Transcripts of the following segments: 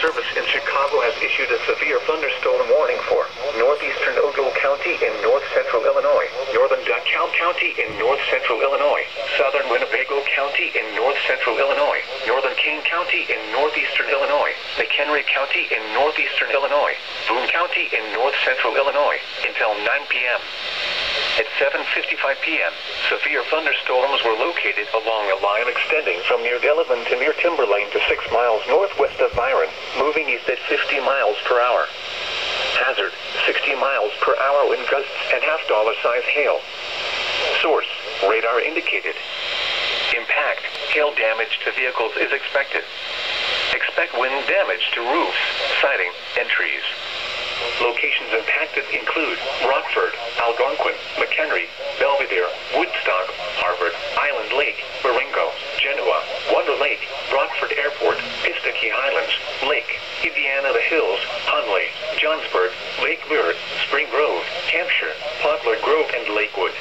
Service in Chicago has issued a severe thunderstorm warning for northeastern Ogle County in north central Illinois, northern DeKalb County in north central Illinois, southern Winnebago County in north central Illinois, northern Kane County in northeastern Illinois, McHenry County in northeastern Illinois, Boone County in north central Illinois until 9 p.m. At 7.55 p.m., severe thunderstorms were located along a line extending from near Delavan to near Timberlane to 6 miles northwest of Byron moving east at 50 miles per hour. Hazard, 60 miles per hour wind gusts and half dollar size hail. Source, radar indicated. Impact, hail damage to vehicles is expected. Expect wind damage to roofs, siding, and trees. Locations impacted include Rockford, Algonquin, McHenry, Johnsburg, Lake Weir, Spring Grove, Hampshire, Poplar Grove, and Lakewood.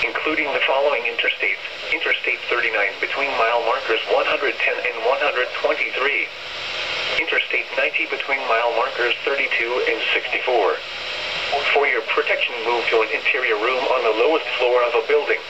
Including the following interstates, Interstate 39 between mile markers 110 and 123. Interstate 90 between mile markers 32 and 64. For your protection, move to an interior room on the lowest floor of a building.